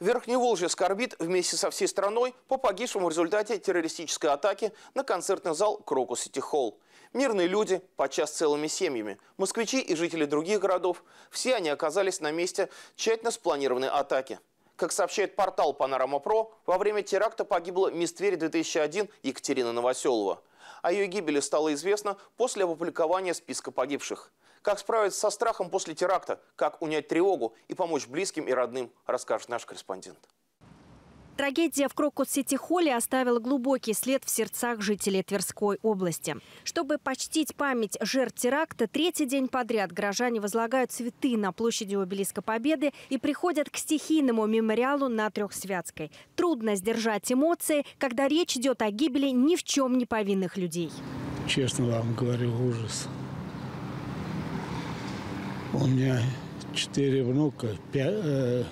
Верхневолжье скорбит вместе со всей страной по погибшему в результате террористической атаки на концертный зал «Крокус Сити Холл». Мирные люди, подчас целыми семьями, москвичи и жители других городов, все они оказались на месте тщательно спланированной атаки. Как сообщает портал «Панорама Про», во время теракта погибла мисс Тверь-2001 Екатерина Новоселова. О ее гибели стало известно после опубликования списка погибших. Как справиться со страхом после теракта, как унять тревогу и помочь близким и родным, расскажет наш корреспондент. Трагедия в Крокус-Сити-Холле оставила глубокий след в сердцах жителей Тверской области. Чтобы почтить память жертв теракта, третий день подряд горожане возлагают цветы на площади Обелиска Победы и приходят к стихийному мемориалу на Трехсвятской. Трудно сдержать эмоции, когда речь идет о гибели ни в чем не повинных людей. Честно вам говорю, ужас. У меня четыре внука, пять, э,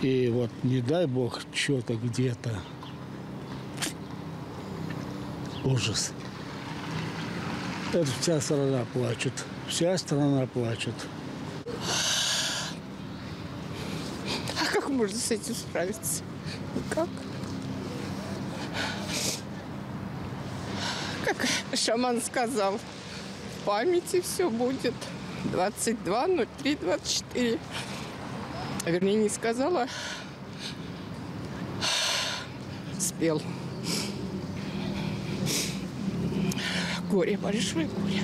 и вот не дай бог что-то где-то. Ужас. Это вся страна плачет. Вся страна плачет. А как можно с этим справиться? Как? Как шаман сказал, в памяти все будет. 22, 03, 24 вернее, не сказала, спел. Горе, большое горе.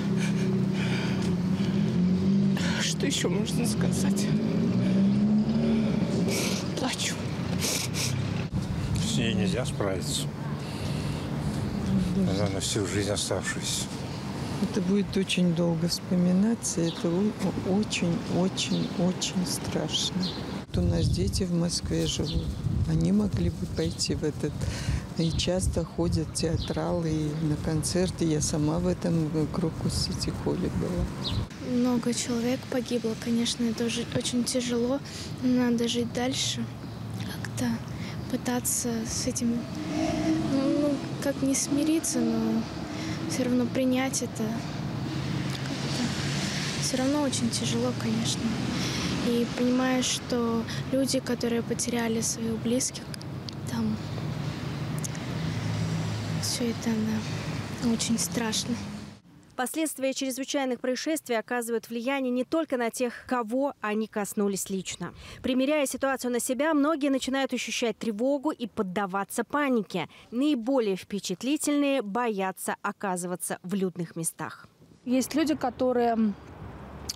Что еще можно сказать? Плачу. С ней нельзя справиться. Она на всю жизнь оставшаяся. Это будет очень долго вспоминаться. Это очень-очень-очень страшно. У нас дети в Москве живут. Они могли бы пойти в этот... И часто ходят театралы и на концерты. Я сама в этом кругу Сити Холле была. Много человек погибло, конечно, это уже очень тяжело. Надо жить дальше, как-то пытаться с этим, ну, как не смириться, но все равно принять это все равно очень тяжело, конечно. И понимаешь, что люди, которые потеряли своих близких, там все это да, очень страшно. Последствия чрезвычайных происшествий оказывают влияние не только на тех, кого они коснулись лично. Примеряя ситуацию на себя, многие начинают ощущать тревогу и поддаваться панике. Наиболее впечатлительные боятся оказываться в людных местах. Есть люди, которые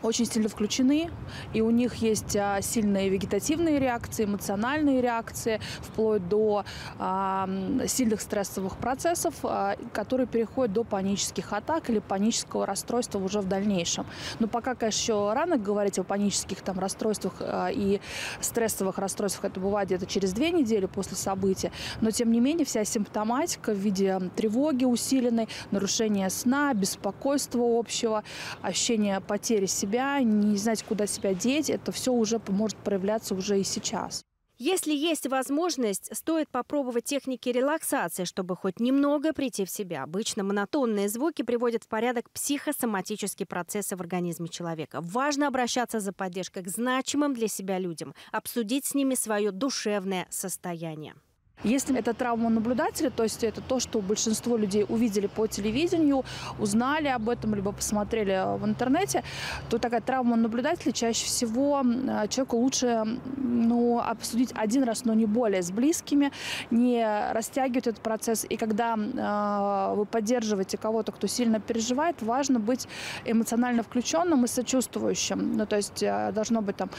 очень сильно включены, и у них есть а, сильные вегетативные реакции, эмоциональные реакции, вплоть до а, сильных стрессовых процессов, а, которые переходят до панических атак или панического расстройства уже в дальнейшем. Но пока, конечно, еще рано говорить о панических там расстройствах а, и стрессовых расстройствах, это бывает где-то через две недели после события, но тем не менее вся симптоматика в виде тревоги усиленной, нарушения сна, беспокойства общего, ощущения потери себя себя, не знать, куда себя деть, это все уже может проявляться уже и сейчас. Если есть возможность, стоит попробовать техники релаксации, чтобы хоть немного прийти в себя. Обычно монотонные звуки приводят в порядок психосоматические процессы в организме человека. Важно обращаться за поддержкой к значимым для себя людям, обсудить с ними свое душевное состояние. Если это травма наблюдателя, то есть это то, что большинство людей увидели по телевидению, узнали об этом, либо посмотрели в интернете, то такая травма наблюдателя чаще всего э, человеку лучше ну, обсудить один раз, но не более с близкими, не растягивать этот процесс. И когда э, вы поддерживаете кого-то, кто сильно переживает, важно быть эмоционально включенным и сочувствующим. Ну, то есть э, должно быть там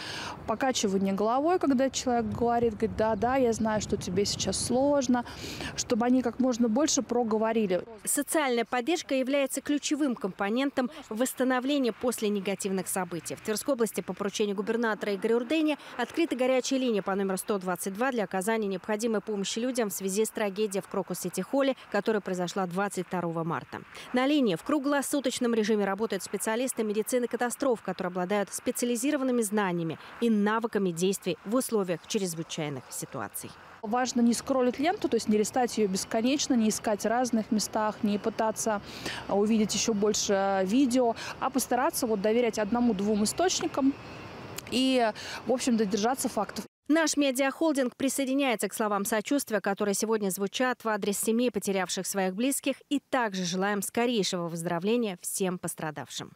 покачивание головой, когда человек говорит, говорит, да, да, я знаю, что тебе сейчас сложно, чтобы они как можно больше проговорили. Социальная поддержка является ключевым компонентом восстановления после негативных событий. В Тверской области по поручению губернатора Игоря Урдени открыта горячая линия по номеру 122 для оказания необходимой помощи людям в связи с трагедией в Крокус-Сити-Холле, которая произошла 22 марта. На линии в круглосуточном режиме работают специалисты медицины катастроф, которые обладают специализированными знаниями и навыками действий в условиях чрезвычайных ситуаций. Важно не скроллить ленту, то есть не листать ее бесконечно, не искать в разных местах, не пытаться а, увидеть еще больше видео, а постараться вот доверять одному-двум источникам и, в общем-то, держаться фактов. Наш медиахолдинг присоединяется к словам сочувствия, которые сегодня звучат в адрес семей, потерявших своих близких, и также желаем скорейшего выздоровления всем пострадавшим.